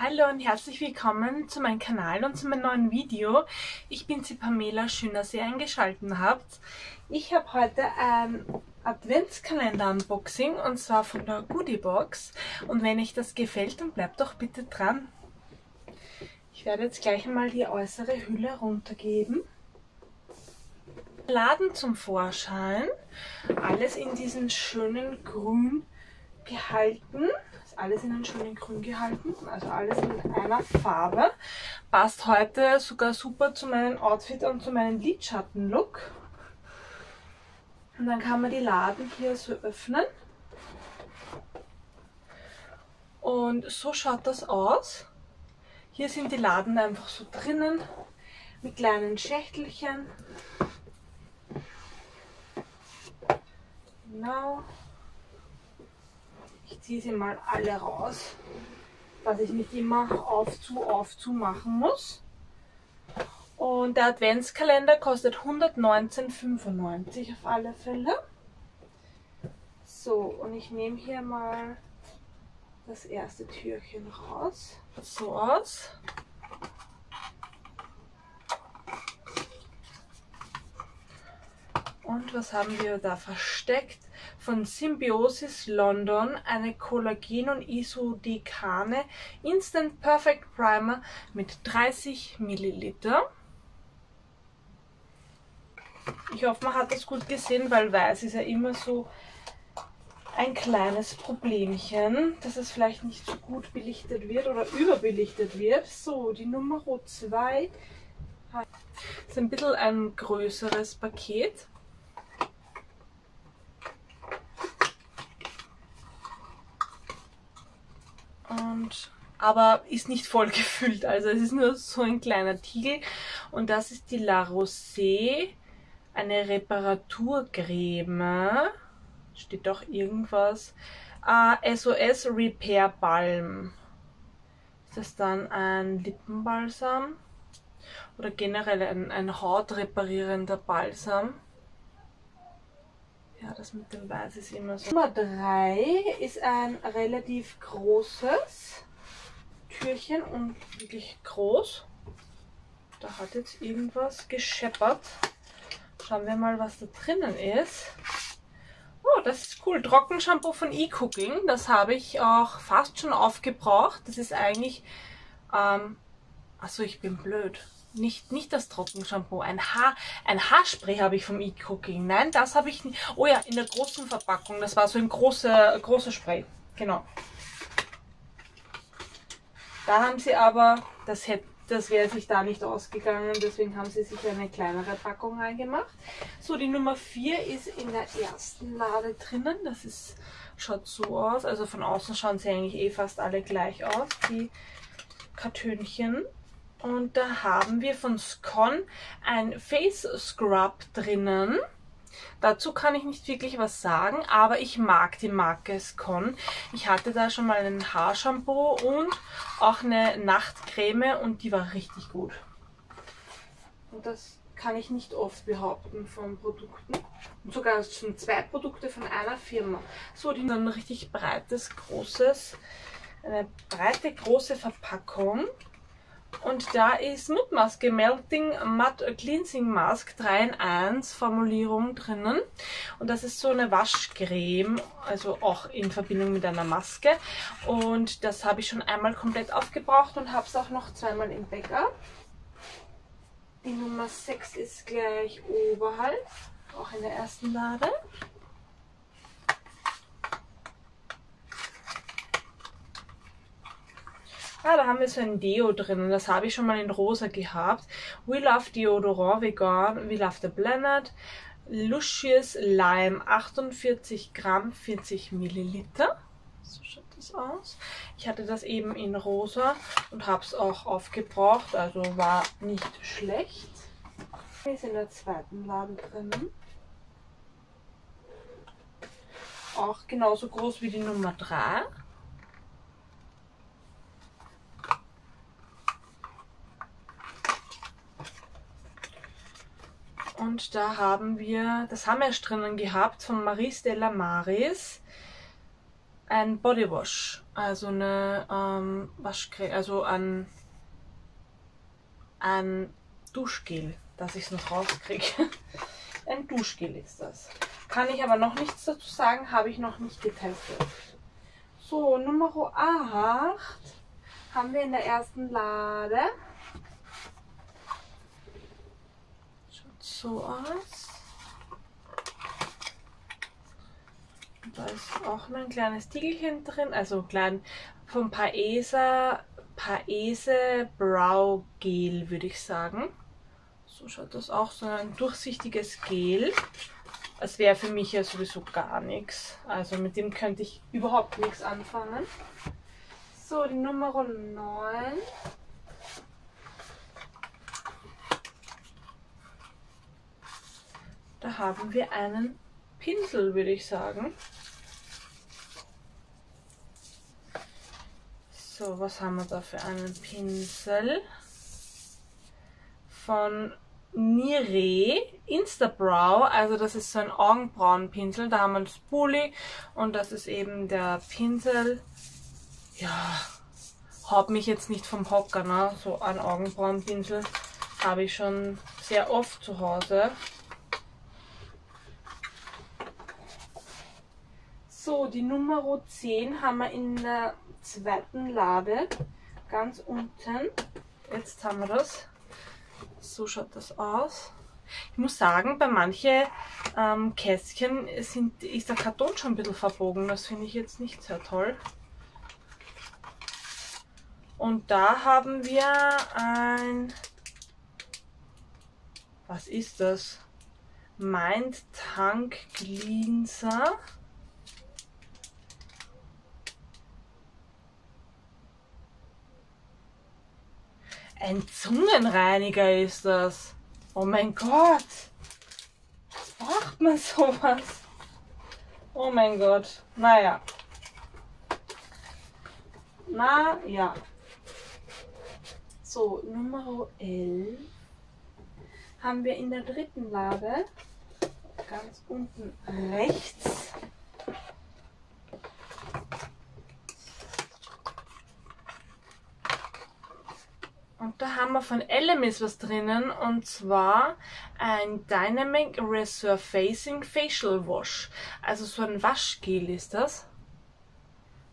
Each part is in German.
Hallo und herzlich willkommen zu meinem Kanal und zu meinem neuen Video. Ich bin die Pamela, schön, dass ihr eingeschaltet habt. Ich habe heute ein Adventskalender-Unboxing und zwar von der Goodiebox. Und wenn euch das gefällt, dann bleibt doch bitte dran. Ich werde jetzt gleich einmal die äußere Hülle runtergeben. Laden zum Vorschein. Alles in diesen schönen Grün gehalten alles in einem schönen Grün gehalten. Also alles in einer Farbe. Passt heute sogar super zu meinem Outfit und zu meinem Lidschatten-Look. Und dann kann man die Laden hier so öffnen. Und so schaut das aus. Hier sind die Laden einfach so drinnen mit kleinen Schächtelchen. Genau. Ziehe sie mal alle raus, dass ich nicht immer auf zu auf zu machen muss. Und der Adventskalender kostet 119,95 auf alle Fälle. So, und ich nehme hier mal das erste Türchen raus. So aus. Und was haben wir da versteckt? Von Symbiosis London eine Kollagen- und Isodekane Instant Perfect Primer mit 30 Milliliter. Ich hoffe, man hat das gut gesehen, weil weiß ist ja immer so ein kleines Problemchen, dass es vielleicht nicht so gut belichtet wird oder überbelichtet wird. So, die Nummer 2 ist ein bisschen ein größeres Paket. und aber ist nicht voll gefüllt. Also es ist nur so ein kleiner Tiegel. Und das ist die La Rosée, eine Reparaturcreme. Steht doch irgendwas. Uh, ah, SOS Repair Balm. Ist das dann ein Lippenbalsam? Oder generell ein, ein hautreparierender Balsam? Ja, das mit dem Weiß ist immer so. Nummer 3 ist ein relativ großes Türchen und wirklich groß. Da hat jetzt irgendwas gescheppert. Schauen wir mal, was da drinnen ist. Oh, das ist cool. Trockenshampoo von E-Cooking. Das habe ich auch fast schon aufgebraucht. Das ist eigentlich... Ähm, achso, ich bin blöd nicht, nicht das Trockenshampoo, ein Haar, ein Haarspray habe ich vom E-Cooking. Nein, das habe ich nicht. Oh ja, in der großen Verpackung. Das war so ein großer, großer Spray. Genau. Da haben sie aber, das das wäre sich da nicht ausgegangen, deswegen haben sie sich eine kleinere Packung reingemacht. So, die Nummer 4 ist in der ersten Lade drinnen. Das ist, schaut so aus. Also von außen schauen sie eigentlich eh fast alle gleich aus, die Kartönchen. Und da haben wir von Scon ein Face Scrub drinnen. Dazu kann ich nicht wirklich was sagen, aber ich mag die Marke Scon. Ich hatte da schon mal ein Haarshampoo und auch eine Nachtcreme und die war richtig gut. Und das kann ich nicht oft behaupten von Produkten. Und sogar schon zwei Produkte von einer Firma. So, die haben ein richtig breites, großes, eine breite, große Verpackung. Und da ist Mutmaske Melting Matte Cleansing Mask 3 in 1 Formulierung drinnen. Und das ist so eine Waschcreme, also auch in Verbindung mit einer Maske. Und das habe ich schon einmal komplett aufgebraucht und habe es auch noch zweimal im Backup. Die Nummer 6 ist gleich oberhalb, auch in der ersten Lade. Ah, da haben wir so ein Deo drin. Das habe ich schon mal in rosa gehabt. We Love Deodorant Vegan. We Love the Planet. Luscious Lime. 48 Gramm, 40 Milliliter. So schaut das aus. Ich hatte das eben in rosa und habe es auch aufgebraucht. Also war nicht schlecht. Ist in der zweiten Lade drinnen. Auch genauso groß wie die Nummer 3. Und da haben wir das Hammersch drinnen gehabt von Marie Stella Maris. ein Bodywash, also eine ähm, Waschcreme, also ein, ein Duschgel, dass ich es noch rauskriege. ein Duschgel ist das. Kann ich aber noch nichts dazu sagen, habe ich noch nicht getestet. So, Nummer 8 haben wir in der ersten Lade. Schaut so aus. Da ist auch noch ein kleines Tiegelchen drin, also klein vom Paesa, Paese Brow Gel, würde ich sagen. So schaut das auch, so ein durchsichtiges Gel. Das wäre für mich ja sowieso gar nichts. Also mit dem könnte ich überhaupt nichts anfangen. So, die Nummer 9. Da haben wir einen Pinsel, würde ich sagen. So, was haben wir da für einen Pinsel? Von Nire Instabrow, also das ist so ein Augenbrauenpinsel, da haben wir das Bulli und das ist eben der Pinsel. Ja, haut mich jetzt nicht vom Hocker, ne? so ein Augenbrauenpinsel habe ich schon sehr oft zu Hause. So, die Nummer 10 haben wir in der zweiten Lade, ganz unten. Jetzt haben wir das. So schaut das aus. Ich muss sagen, bei manchen ähm, Kästchen sind, ist der Karton schon ein bisschen verbogen. Das finde ich jetzt nicht sehr toll. Und da haben wir ein... Was ist das? Mind Tank Cleanser. Ein Zungenreiniger ist das. Oh mein Gott. Was braucht man sowas? Oh mein Gott. Naja. Na ja. So, Nummer 11 haben wir in der dritten Lade ganz unten rechts da haben wir von Elemis was drinnen und zwar ein Dynamic Resurfacing Facial Wash. Also so ein Waschgel ist das.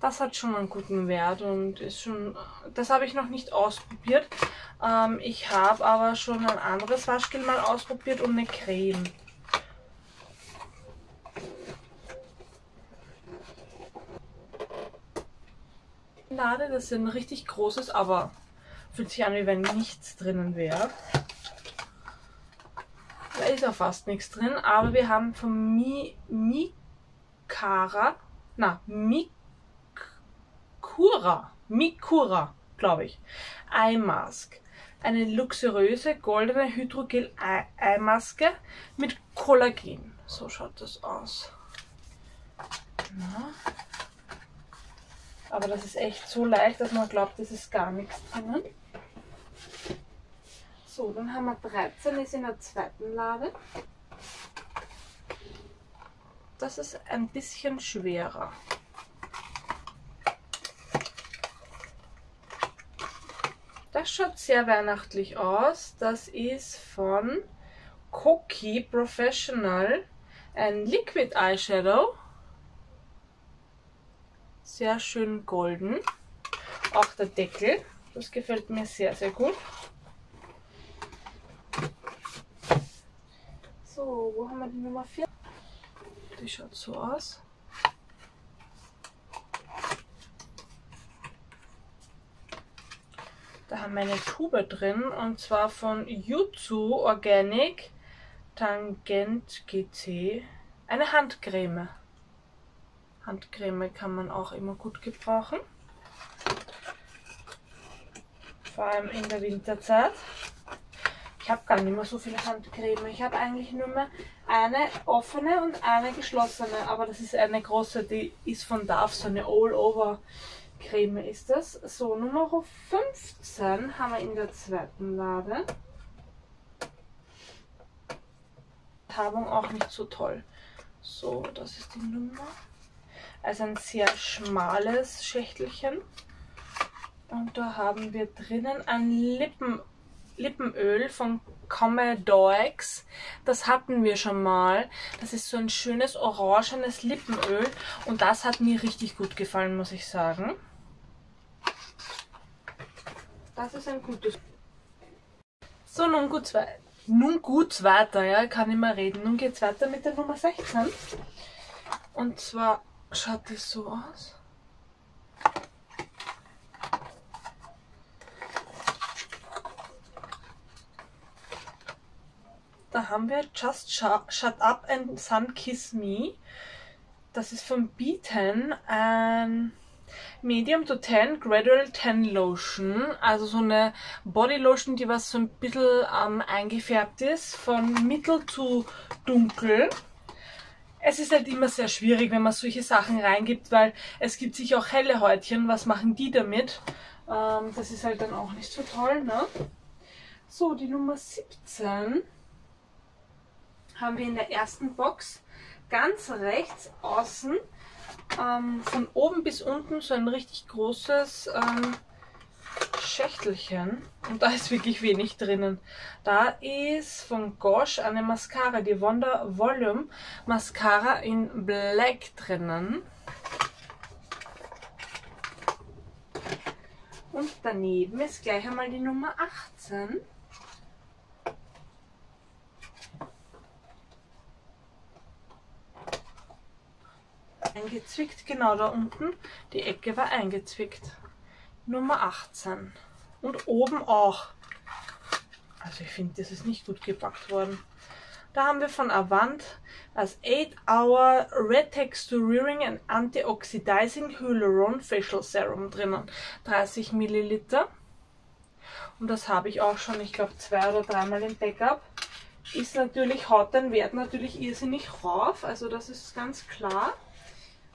Das hat schon einen guten Wert und ist schon. Das habe ich noch nicht ausprobiert. Ähm, ich habe aber schon ein anderes Waschgel mal ausprobiert und eine Creme. Lade, das ist ein richtig großes, aber Fühlt sich an, wie wenn nichts drinnen wäre. Da ist auch fast nichts drin, aber wir haben von Mi, Mikara, na, Mikura, Mikura, glaube ich, Eye Mask. Eine luxuriöse goldene Hydrogel-Eimaske mit Kollagen. So schaut das aus. Na. Aber das ist echt so leicht, dass man glaubt, es ist gar nichts drinnen. So, dann haben wir 13, ist in der zweiten Lade. Das ist ein bisschen schwerer. Das schaut sehr weihnachtlich aus. Das ist von Koki Professional. Ein Liquid Eyeshadow. Sehr schön golden. Auch der Deckel. Das gefällt mir sehr, sehr gut. So, wo haben wir die Nummer 4? Die schaut so aus. Da haben wir eine Tube drin und zwar von Jutsu Organic Tangent GC. Eine Handcreme. Handcreme kann man auch immer gut gebrauchen. Vor allem in der Winterzeit. Ich habe gar nicht mehr so viele Handcreme. Ich habe eigentlich nur mehr eine offene und eine geschlossene. Aber das ist eine große, die ist von Darf, so eine All-Over-Creme ist das. So, Nummer 15 haben wir in der zweiten Lade. Farbung auch nicht so toll. So, das ist die Nummer. Also ein sehr schmales Schächtelchen. Und da haben wir drinnen ein Lippen, Lippenöl von Comedox. Das hatten wir schon mal. Das ist so ein schönes orangenes Lippenöl. Und das hat mir richtig gut gefallen, muss ich sagen. Das ist ein gutes. So, nun gut, nun gut weiter, ja, kann ich mal reden. Nun geht es weiter mit der Nummer 16. Und zwar schaut das so aus. Da haben wir Just Shut Up and Sun Kiss Me. Das ist von Beaten ein Medium to 10 Gradual 10 Lotion. Also so eine Body Lotion, die was so ein bisschen ähm, eingefärbt ist. Von mittel zu dunkel. Es ist halt immer sehr schwierig, wenn man solche Sachen reingibt, weil es gibt sich auch helle Häutchen. Was machen die damit? Ähm, das ist halt dann auch nicht so toll, ne? So, die Nummer 17 haben wir in der ersten Box ganz rechts außen ähm, von oben bis unten so ein richtig großes ähm, Schächtelchen. Und da ist wirklich wenig drinnen. Da ist von Gosh eine Mascara, die Wonder Volume Mascara in Black drinnen. Und daneben ist gleich einmal die Nummer 18. eingezwickt, genau da unten. Die Ecke war eingezwickt. Nummer 18. Und oben auch. Also ich finde, das ist nicht gut gepackt worden. Da haben wir von Avant das 8-Hour Red Texturing and Antioxidizing Hyaluron Facial Serum drinnen. 30 Milliliter. Und das habe ich auch schon, ich glaube, zwei oder dreimal im Backup. Ist natürlich, haut den Wert natürlich irrsinnig rauf. Also das ist ganz klar.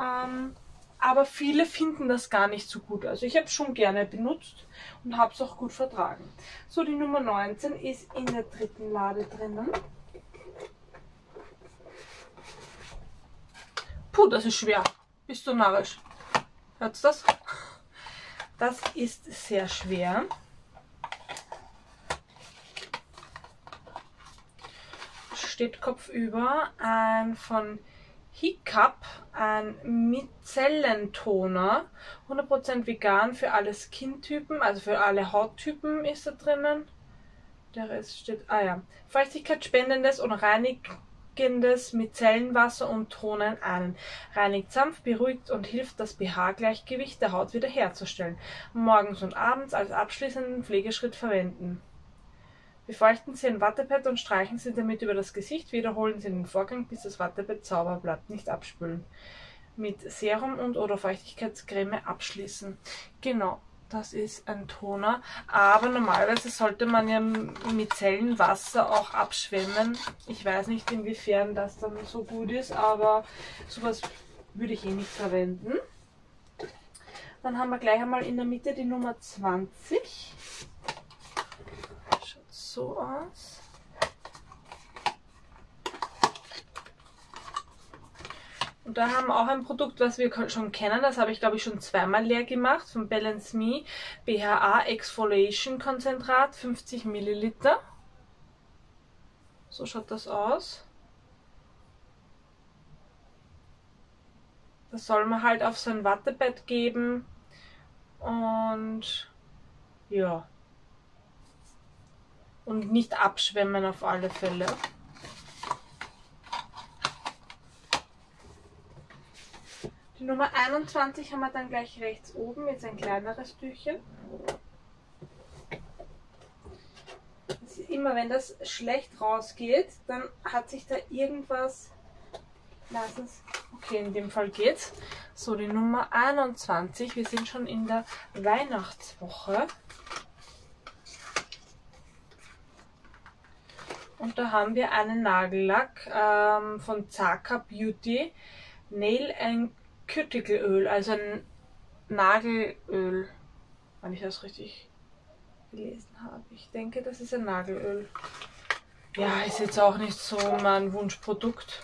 Ähm, aber viele finden das gar nicht so gut. Also ich habe es schon gerne benutzt und habe es auch gut vertragen. So, die Nummer 19 ist in der dritten Lade drinnen. Puh, das ist schwer. Bist du narrisch? Hört's das? Das ist sehr schwer. Steht kopfüber ein von Hiccup, ein Micellentoner, 100% vegan für alle Skin-Typen, also für alle Hauttypen ist da drinnen. Der Rest steht, ah ja, feuchtigkeitsspendendes und reinigendes Micellenwasser und Tonen ein. Reinigt sanft, beruhigt und hilft das pH-Gleichgewicht der Haut wiederherzustellen. Morgens und abends als abschließenden Pflegeschritt verwenden. Befeuchten Sie ein Wattepad und streichen Sie damit über das Gesicht. Wiederholen Sie den Vorgang, bis das Wattepad sauber bleibt. Nicht abspülen. Mit Serum und oder Feuchtigkeitscreme abschließen. Genau, das ist ein Toner. Aber normalerweise sollte man ja mit Zellenwasser auch abschwemmen. Ich weiß nicht, inwiefern das dann so gut ist, aber sowas würde ich eh nicht verwenden. Dann haben wir gleich einmal in der Mitte die Nummer 20 so aus. Und da haben wir auch ein Produkt, was wir schon kennen. Das habe ich, glaube ich, schon zweimal leer gemacht. Von Balance Me. BHA Exfoliation Konzentrat. 50 Milliliter. So schaut das aus. Das soll man halt auf sein Wattebett geben. Und ja, und nicht abschwemmen auf alle Fälle. Die Nummer 21 haben wir dann gleich rechts oben, jetzt ein kleineres Tüchchen. Immer wenn das schlecht rausgeht, dann hat sich da irgendwas... Lass es. Okay, in dem Fall geht's. So, die Nummer 21. Wir sind schon in der Weihnachtswoche. Und da haben wir einen Nagellack ähm, von Zaka Beauty. Nail and Cuticle Öl, also ein Nagelöl. Wenn ich das richtig gelesen habe. Ich denke, das ist ein Nagelöl. Ja, ist jetzt auch nicht so mein Wunschprodukt.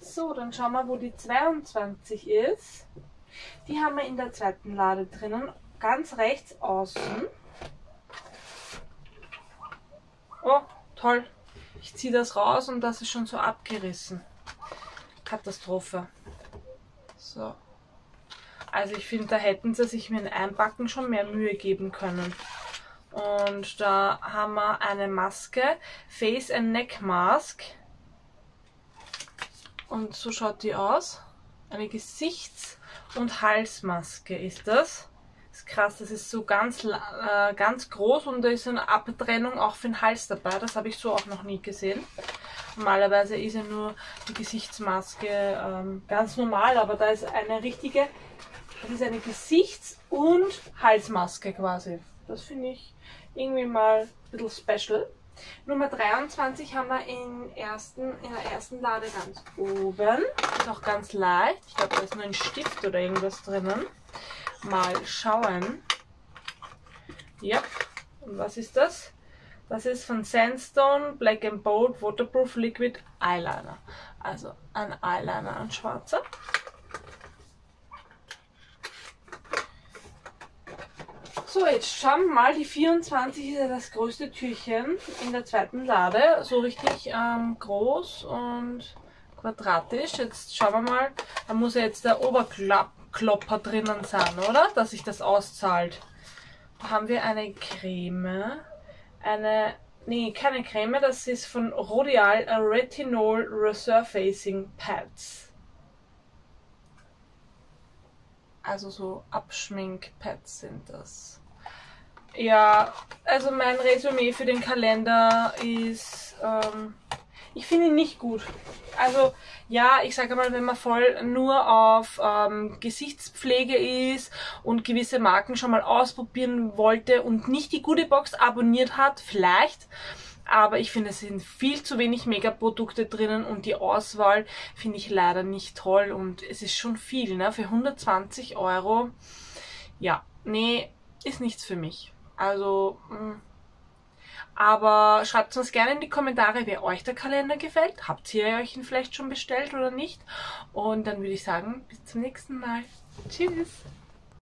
So, dann schauen wir, wo die 22 ist. Die haben wir in der zweiten Lade drinnen, ganz rechts außen. Oh, toll. Ich ziehe das raus und das ist schon so abgerissen. Katastrophe. So. Also ich finde, da hätten sie sich mit dem Einpacken schon mehr Mühe geben können. Und da haben wir eine Maske, Face and Neck Mask. Und so schaut die aus. Eine Gesichts- und Halsmaske ist das. Krass, das ist so ganz, äh, ganz groß und da ist eine Abtrennung auch für den Hals dabei. Das habe ich so auch noch nie gesehen. Normalerweise ist ja nur die Gesichtsmaske ähm, ganz normal, aber da ist eine richtige, das ist eine Gesichts- und Halsmaske quasi. Das finde ich irgendwie mal ein bisschen special. Nummer 23 haben wir in, ersten, in der ersten Lade ganz oben. Ist auch ganz leicht. Ich glaube, da ist nur ein Stift oder irgendwas drinnen. Mal schauen. Ja, und was ist das? Das ist von Sandstone Black and Bold Waterproof Liquid Eyeliner. Also ein Eyeliner, ein schwarzer. So, jetzt schauen wir mal, die 24 ist ja das größte Türchen in der zweiten Lade. So richtig ähm, groß und quadratisch. Jetzt schauen wir mal, da muss ja jetzt der Oberklopper drinnen sein, oder? Dass sich das auszahlt. Da haben wir eine Creme, eine, nee, keine Creme, das ist von Rodial Retinol Resurfacing Pads. Also so Abschminkpads sind das. Ja, also mein Resümee für den Kalender ist, ähm, ich finde ihn nicht gut. Also ja, ich sage mal, wenn man voll nur auf ähm, Gesichtspflege ist und gewisse Marken schon mal ausprobieren wollte und nicht die Goodie Box abonniert hat, vielleicht. Aber ich finde, es sind viel zu wenig Megaprodukte drinnen und die Auswahl finde ich leider nicht toll und es ist schon viel, ne? Für 120 Euro. Ja, nee, ist nichts für mich. Also, mm. Aber schreibt uns gerne in die Kommentare, wer euch der Kalender gefällt. Habt ihr euch ihn vielleicht schon bestellt oder nicht? Und dann würde ich sagen, bis zum nächsten Mal. Tschüss!